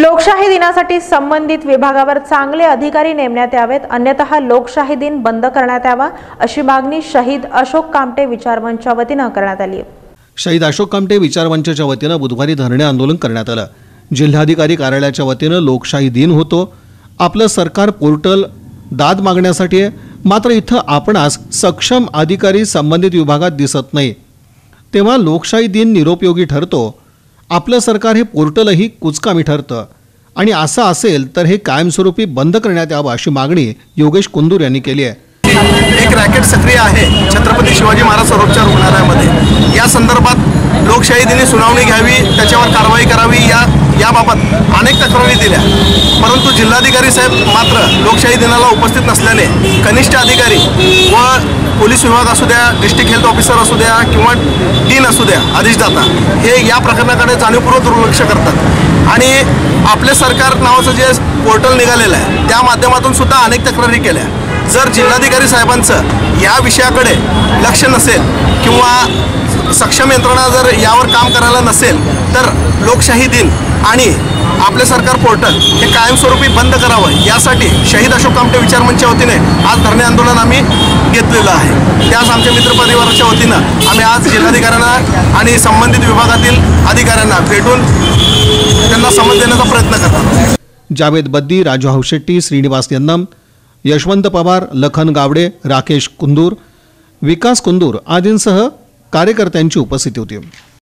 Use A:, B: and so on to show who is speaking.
A: लोकशाही दिनासाठी संबंधित विभागावर चांगले अधिकारी नेमण्यात यावेत. अन्यतः लोकशाही दिन बंद करण्यात यावा अशी मागणी शहीद अशोक कामटे विचारमंचच्या वतीनं करण्यात आली आहे.
B: शहीद अशोक कामटे विचारमंचच्या वतीनं बुधवारी धरणे आंदोलन करण्यात आलं. जिल्हाधिकारी कार्यालयाच्या वतीनं लोकशाही दिन होतो. आपलं सरकार पोर्टल दाद मागण्यासाठी आहे. मात्र इथं आपणास सक्षम अधिकारी संबंधित विभागात दिसत नाही. तेव्हा लोकशाही दिन निरुपयोगी ठरतो. आपलं सरकार हे पोर्टलही कुचकामी ठरतं. आणि असं असेल तर हे कायमस्वरूपी बंद करण्यात यावं अशी मागणी योगेश कुंदूर यांनी केली आहे.
C: एक रॅकेट सक्रिय आहे छत्रपती शिवाजी महाराज सर्वोच्च रुग्णालयामध्ये. या संदर्भात लोकशाही दिनी सुनावणी घ्यावी त्याच्यावर कारवाई करावी या याबाबत अनेक तक्रारी दिल्या. परंतु जिल्हाधिकारी साहेब मात्र लोकशाही दिनाला उपस्थित नसल्याने कनिष्ठ अधिकारी पोलीस विभाग असू द्या डिस्ट्रिक्ट हेल्थ ऑफिसर असू द्या किंवा डीन असू द्या आदेशदाता हे या प्रकरणाकडे जाणीवपूर्वक दुर्लक्ष करतात. आणि आपले सरकार नावाचं जे पोर्टल निघालेलं आहे त्या माध्यमातून सुद्धा अनेक तक्रारी केल्या. जर जिल्हाधिकारी साहेबांचं या विषयाकडे लक्ष नसेल किंवा सक्षम यंत्रणा जर यावर काम करायला नसेल तर लोकशाही दिन आणि आपले सरकार पोर्टल हे कायमस्वरूपी बंद करावं यासाठी शहीद अशोक कामटे विचारमंचच्या वतीने आज धरणे आंदोलन आम्ही घेतलेलं आहे. त्याच आमच्या मित्रपरिवाराच्या वतीनं आम्ही आज जिल्हाधिकाऱ्यांना आणि संबंधित विभागातील अधिकाऱ्यांना भेटून त्यांना समज देण्याचा प्रयत्न करतात
B: जावेद बद्दी राजू हौशेट्टी श्रीनिवास यन्नम यशवंत पवार लखन गावडे राकेश कुंदूर विकास कुंदूर आदींसह कार्यकर्त्यांची उपस्थिती होती.